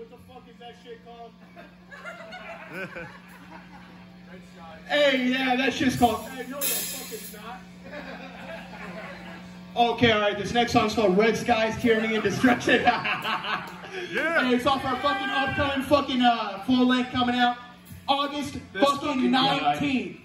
what the fuck is that shit called? Hey, yeah, that shit's called. Hey, no, the fuck it's not. Okay, all right. This next song's called Red Skies, Tyranny, and Destruction. Yeah. Hey, it's off our fucking upcoming fucking uh, full length coming out August This fucking fucking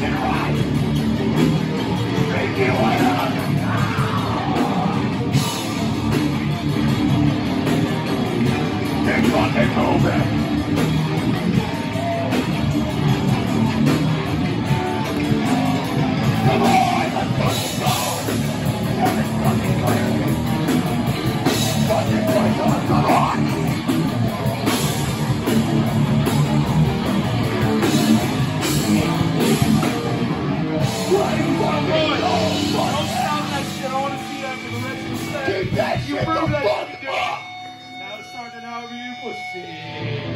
guy. 19th. Yeah. Don't Keep that You shit prove the that fuck up! Now it's starting out of you pussy.